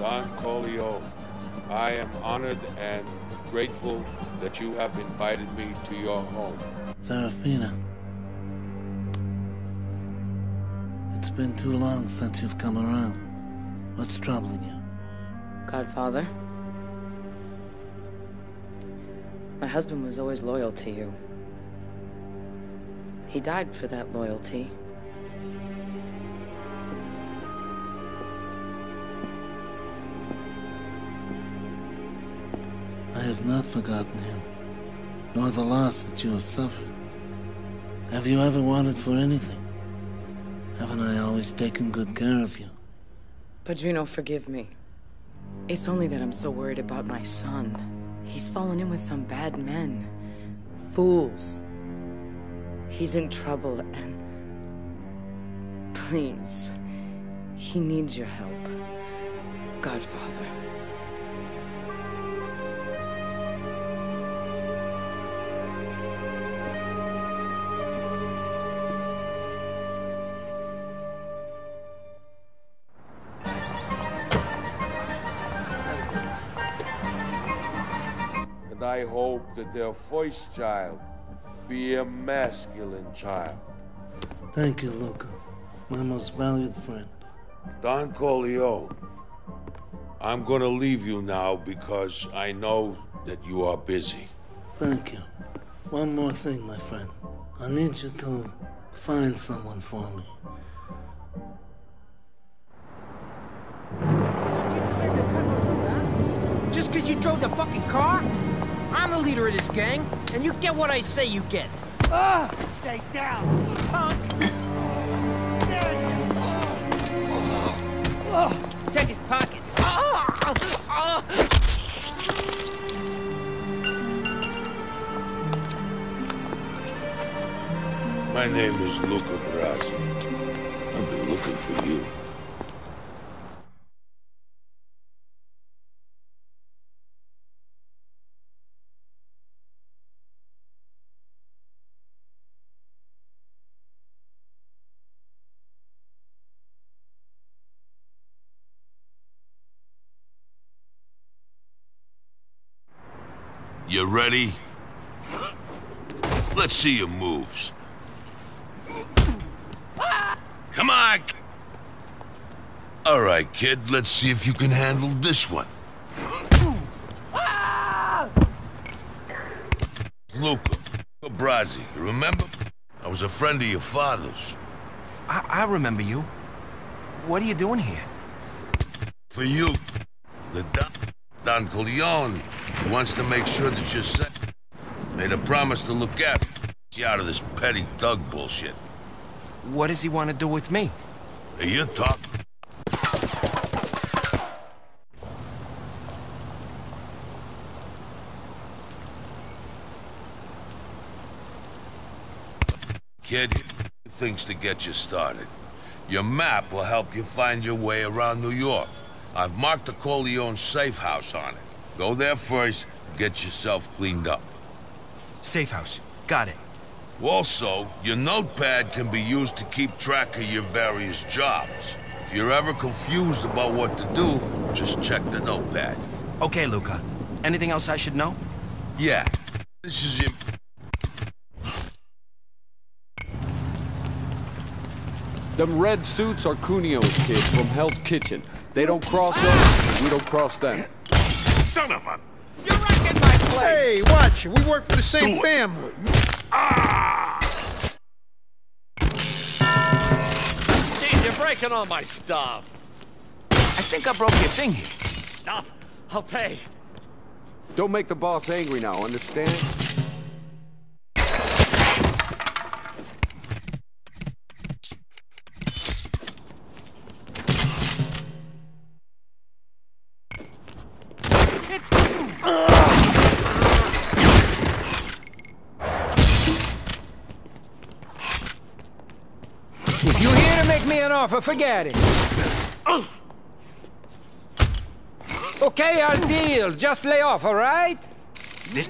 Don Corleone, I am honored and grateful that you have invited me to your home. Serafina. It's been too long since you've come around. What's troubling you? Godfather. My husband was always loyal to you. He died for that loyalty. Have not forgotten him, nor the loss that you have suffered. Have you ever wanted for anything? Haven't I always taken good care of you? Padrino, forgive me. It's only that I'm so worried about my son. He's fallen in with some bad men. Fools. He's in trouble and... Please. He needs your help. Godfather. I hope that their first child be a masculine child. Thank you, Luca. My most valued friend. Don Corleone, I'm gonna leave you now because I know that you are busy. Thank you. One more thing, my friend. I need you to find someone for me. Just because you drove the fucking car? I'm the leader of this gang, and you get what I say you get. Ah! Stay down, punk! Oh, check his pockets. My name is Luca Brasi. I've been looking for you. You ready? Let's see your moves. Come on! All right, kid, let's see if you can handle this one. Luca, Brasi, you remember? I was a friend of your father's. I, I remember you. What are you doing here? For you, the Don, Corleone wants to make sure that you're set. Made a promise to look after you out of this petty thug bullshit. What does he want to do with me? Hey, you talk. Kid, things to get you started. Your map will help you find your way around New York. I've marked the Corleone safe house on it. Go there first, get yourself cleaned up. Safe house. Got it. Also, your notepad can be used to keep track of your various jobs. If you're ever confused about what to do, just check the notepad. Okay, Luca. Anything else I should know? Yeah, this is it. Them red suits are Cuneo's kids from Hell's Kitchen. They don't cross us, we don't cross them. Son of a... You're wrecking my place! Hey, watch! We work for the same family. Ah! Jeez, you're breaking all my stuff. I think I broke your thing here. Stop. I'll pay. Don't make the boss angry now, understand? Offer, forget it. Okay, I'll deal. Just lay off, all right? This...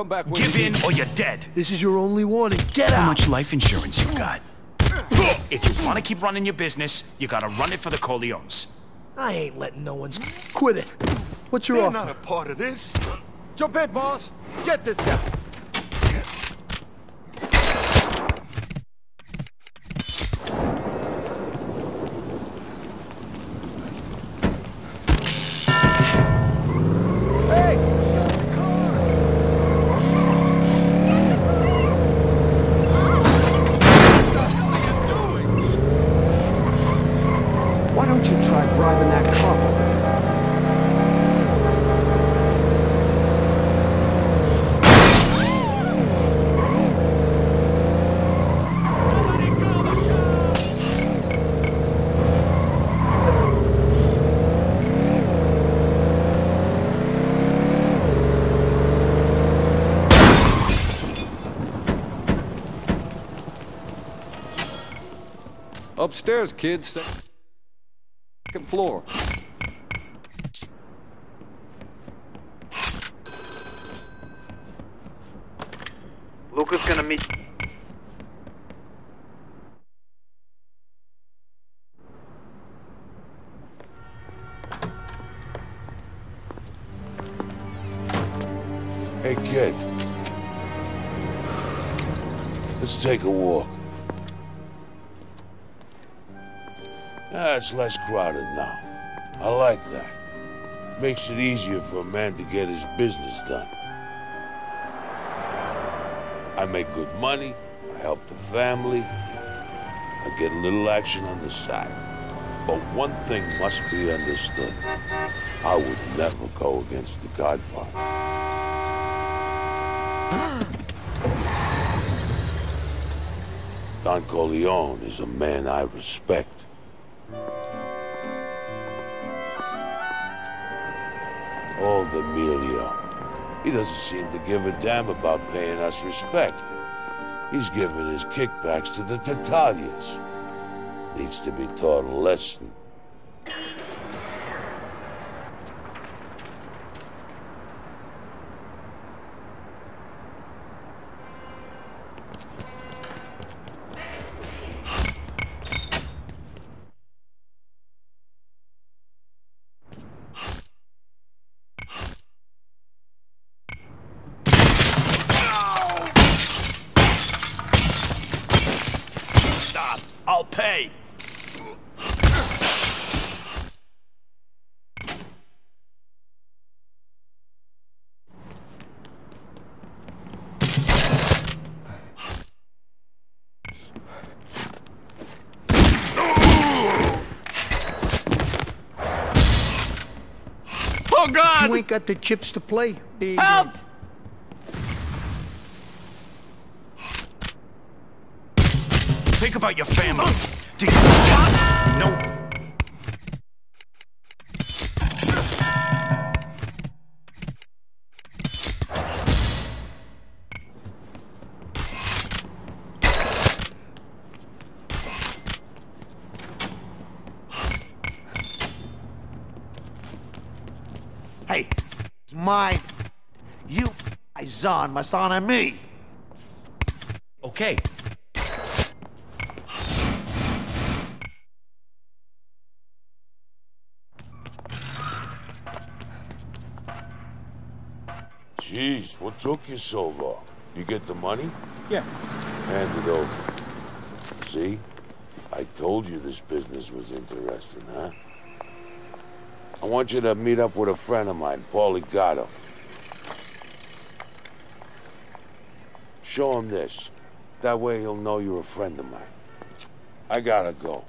come back when Give you in or you're dead. This is your only warning. Get out! How much life insurance you got? If you want to keep running your business, you gotta run it for the Corleones. I ain't letting no one quit it. What's your offer? Not a part of this. Jump in, boss. Get this guy. Upstairs, kids. Second floor. Luca's gonna meet. Hey, kid. Let's take a walk. It's less crowded now. I like that. Makes it easier for a man to get his business done. I make good money, I help the family, I get a little action on the side. But one thing must be understood. I would never go against the Godfather. Don Corleone is a man I respect. He doesn't seem to give a damn about paying us respect. He's giving his kickbacks to the Tattaglias. Needs to be taught a lesson. Stop. I'll pay. Oh, God! You ain't got the chips to play, big. Uh, Help! Think about your family. Do you... No. It's mine. You, Izan, must honor me. Okay. Jeez, what took you so long? You get the money? Yeah. Hand it over. See? I told you this business was interesting, huh? I want you to meet up with a friend of mine, Paulie Gatto. Show him this. That way he'll know you're a friend of mine. I gotta go.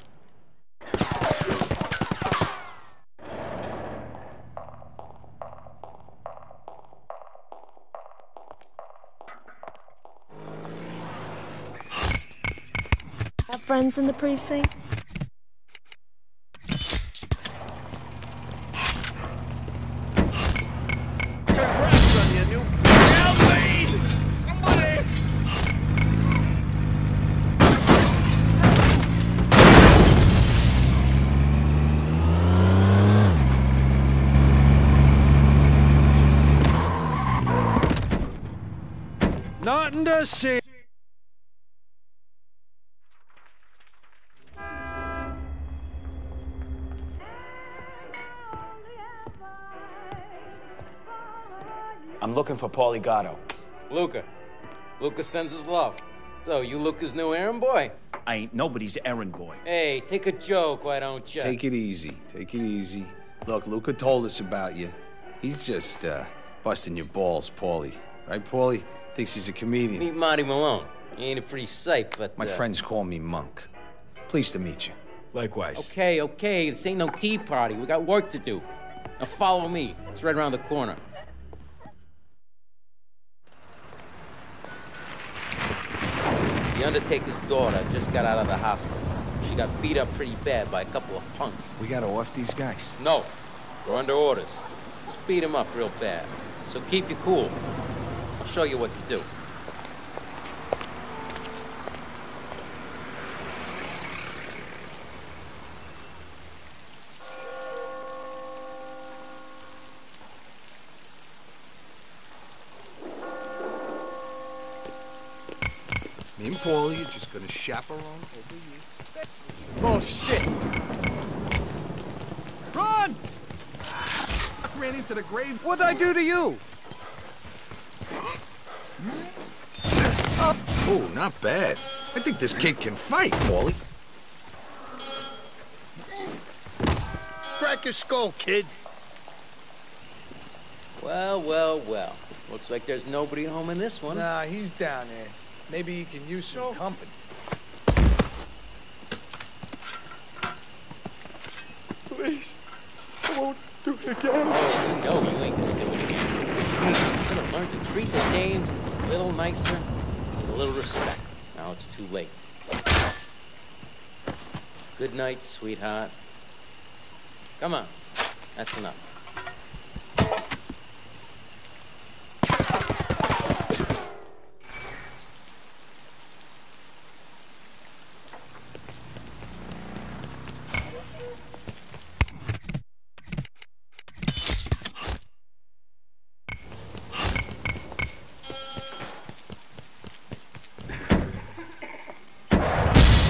Have friends in the precinct? Nothing to see. I'm looking for Paulie Gatto. Luca. Luca sends his love. So, you Luca's new errand boy? I ain't nobody's errand boy. Hey, take a joke, why don't you? Take it easy. Take it easy. Look, Luca told us about you. He's just, uh, busting your balls, Paulie. Right, Paulie? Thinks he's a comedian. Meet Monty Malone. He ain't a pretty sight, but. My uh... friends call me Monk. Pleased to meet you. Likewise. Okay, okay. This ain't no tea party. We got work to do. Now follow me. It's right around the corner. The Undertaker's daughter just got out of the hospital. She got beat up pretty bad by a couple of punks. We gotta off these guys. No. We're under orders. Just beat them up real bad. So keep you cool. I'll show you what to do. Me and Paulie are just gonna chaperone over you. Oh, shit! Run! Ran into the grave. What'd I do to you? Oh, not bad. I think this kid can fight, Paulie. Crack your skull, kid. Well, well, well. Looks like there's nobody home in this one. Nah, he's down there. Maybe he can use some company. Please. I won't do it again. Oh, you you ain't gonna do it again. You should have learned to treat the Danes a little nicer, with a little respect. Now it's too late. Good night, sweetheart. Come on. That's enough.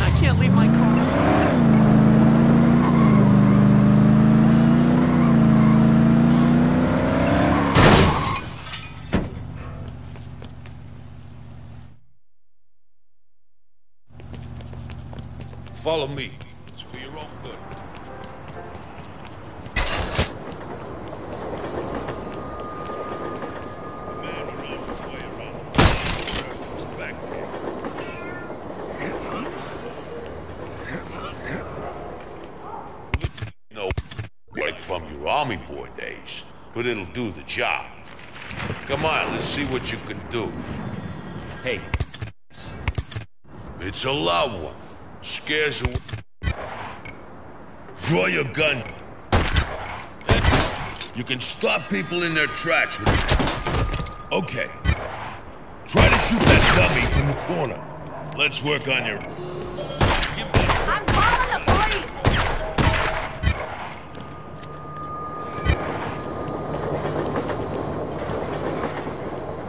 I can't leave my car. Follow me. It's for your own good. A man who knows his way around deserves respect here. No, army boy days, but it'll do the job. Come on, let's see what you can do. Hey. It's a loud one. Scares away. Draw your gun. You can stop people in their tracks with Okay. Try to shoot that dummy from the corner. Let's work on your... I'm calling the police!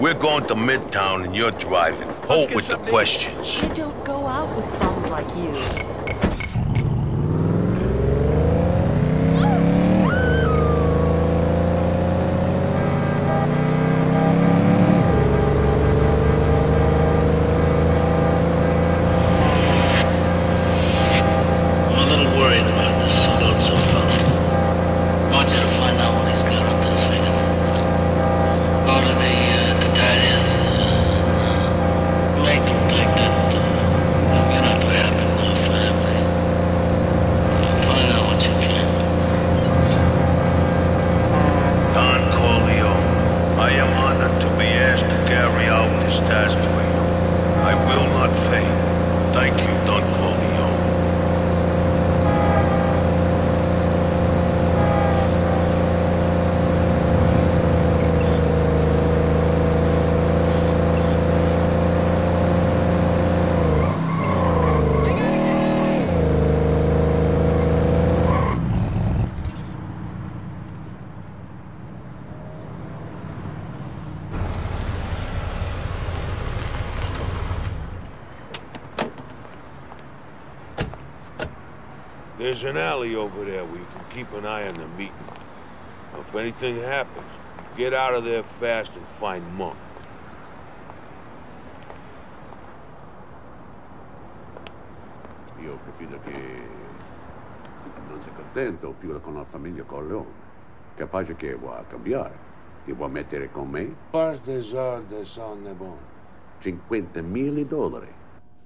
We're going to Midtown and you're driving. Hold with the questions. You don't go out with bums like you. I'm a little worried about this Sollozzo fella. I want you to find out what he's got up his fingernails. Go to the, uh, the tattoos. Uh, make them think that uh, you're not happy in our family. Find out what you can. Don Corleone, I am honored to be asked to carry out this task for you. I will not fail. Thank you, Don Corleone. There's an alley over there where you can keep an eye on the meeting. If anything happens, get out of there fast and find Monk. Io ho capito che non sei contento più con la famiglia Corleone. Capace che vuoi cambiare. Ti vuoi mettere con me? Pas des heures de son ne bon. 50.000 dollari.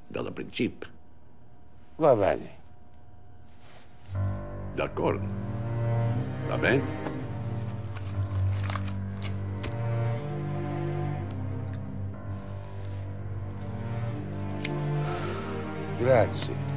Dalla principio. Va bene. D'accordo. Va bene? Grazie.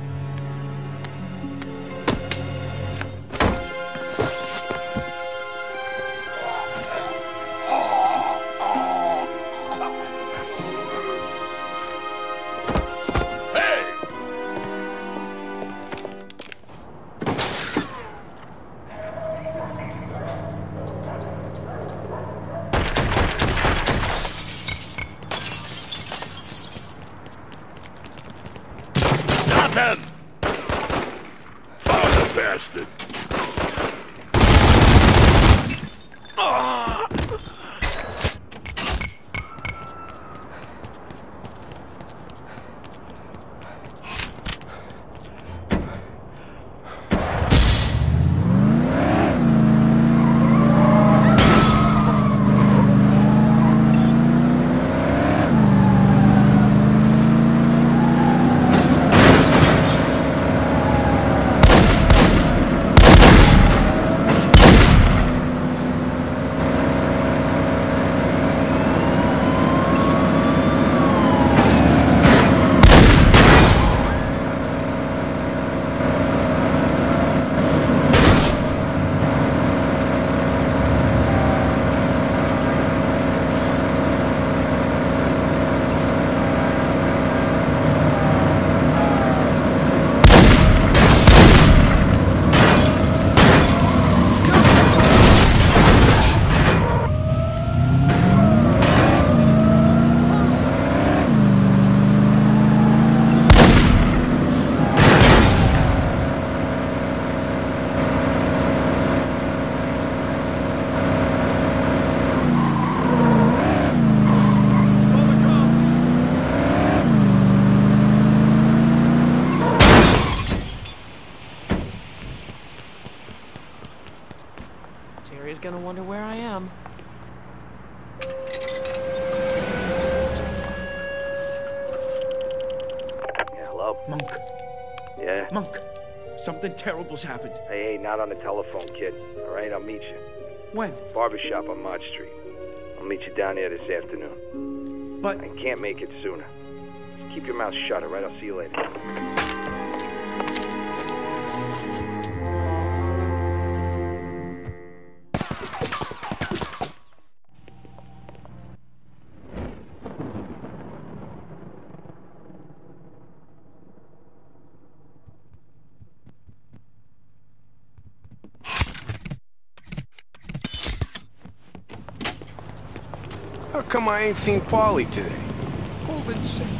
Terrible's happened. Hey, hey, not on the telephone, kid. All right, I'll meet you. When? Barbershop on Mott Street. I'll meet you down there this afternoon. But... I can't make it sooner. Just keep your mouth shut, all right? I'll see you later. I ain't seen Paulie today?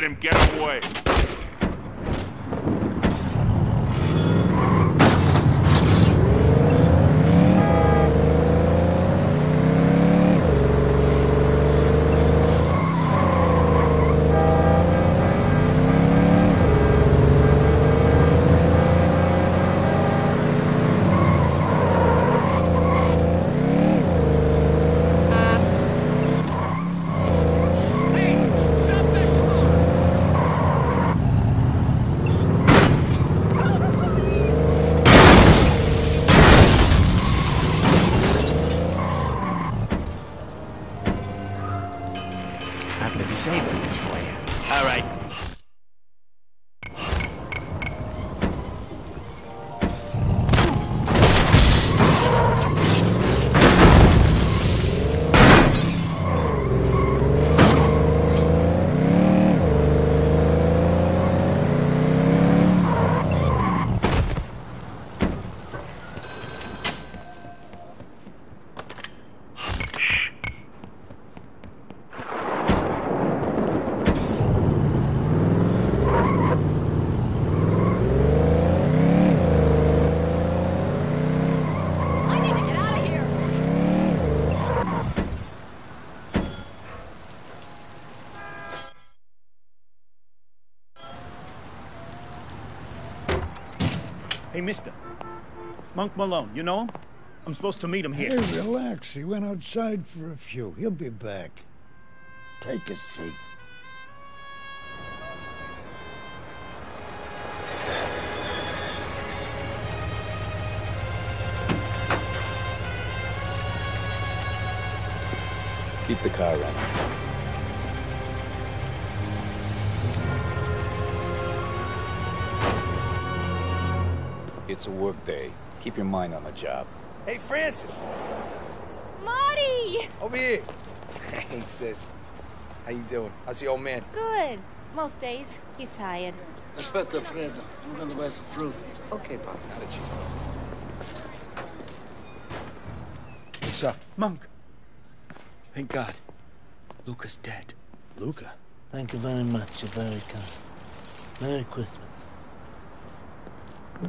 Let him get away. Hey, mister. Monk Malone, you know him? I'm supposed to meet him here. Hey, relax. He went outside for a few. He'll be back. Take a seat. It's work day. Keep your mind on the job. Hey, Francis! Marty! Over here! Hey, sis. How you doing? How's the old man? Good. Most days, he's tired. Aspetta, Fredo. I'm gonna buy some fruit. Okay, Pop. Not a chance. What's up? Monk. Thank God. Luca's dead. Luca, thank you very much. You're very kind. Merry Christmas. I'm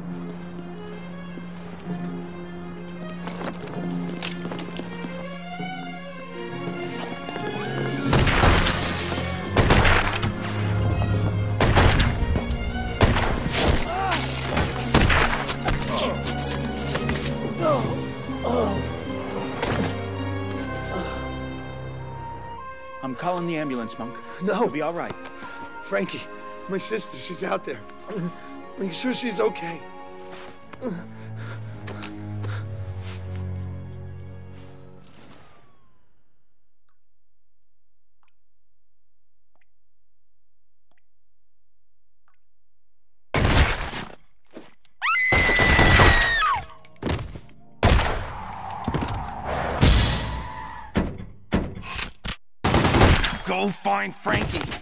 calling the ambulance, Monk. No. You'll be all right. Frankie, my sister, she's out there. Make sure she's okay. Go find Frankie.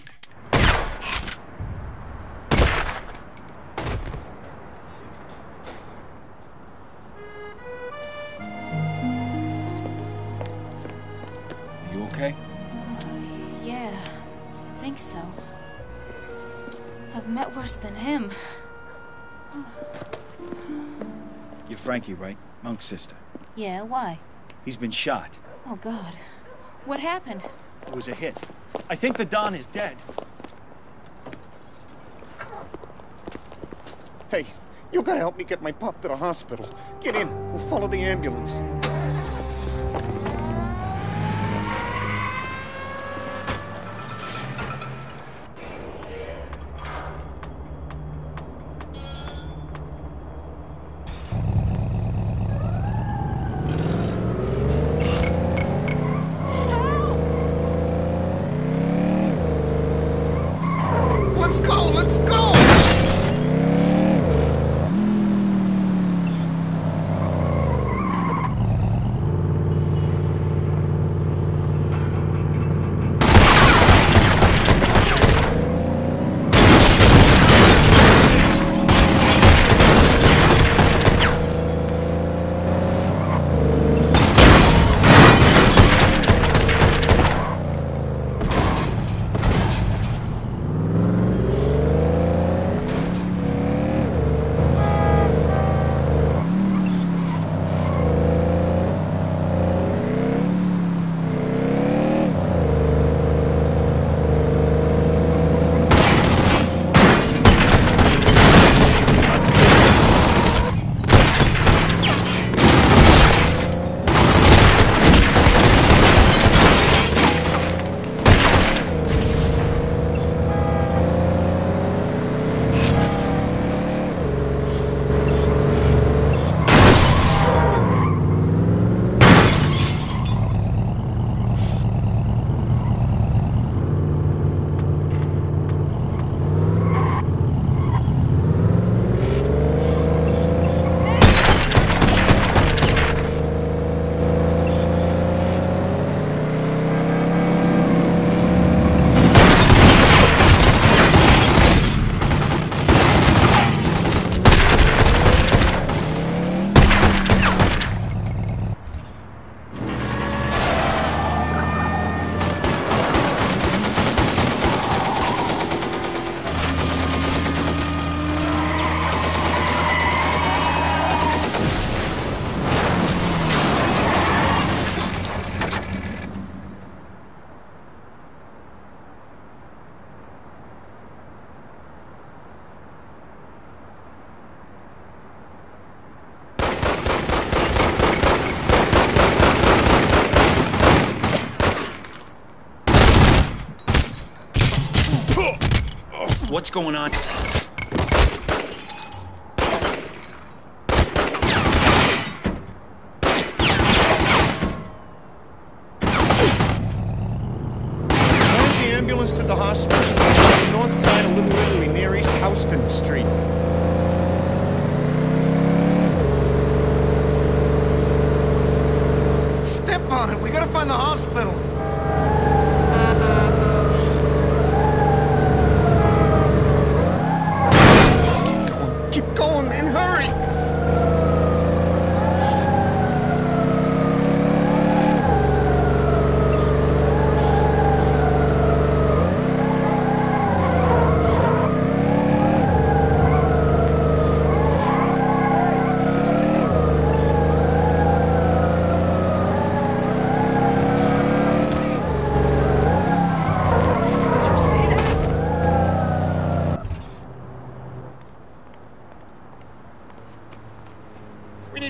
You're Frankie, right? Monk's sister. Yeah, why? He's been shot. Oh, God. What happened? It was a hit. I think the Don is dead. Hey, you gotta help me get my pup to the hospital. Get in. We'll follow the ambulance.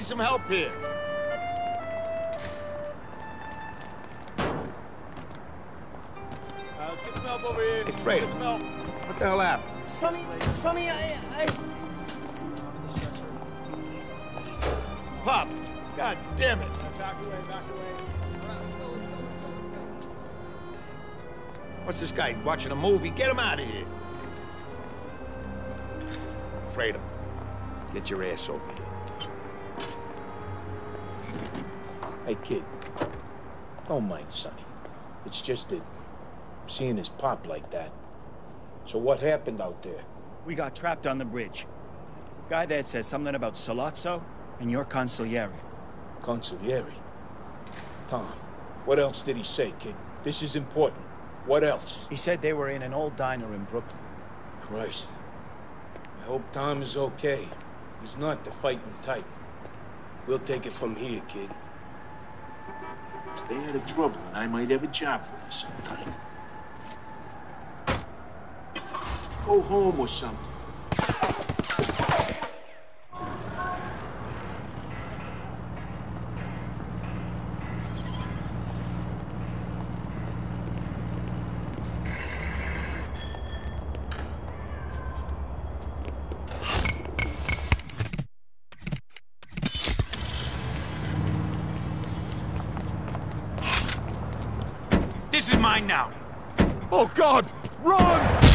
Some help here. Uh, let's get some help over here. Hey, Fred. Get some help. What the hell happened? Sonny, Sonny, I, I... Pop. God damn it. Back away, back away. Let's go, let's go, let's go, let's go. What's this guy watching a movie? Get him out of here. Fredo, get your ass over here. Hey, kid. Don't mind Sonny. It's just that seeing his pop like that. So what happened out there? We got trapped on the bridge. Guy there says something about Sollozzo and your consigliere. Consigliere. Tom, what else did he say, kid? This is important. What else? He said they were in an old diner in Brooklyn. Christ. I hope Tom is okay. He's not the fighting type. We'll take it from here, kid. Stay out of trouble, and I might have a job for you sometime. Go home or something. Oh, God! Run!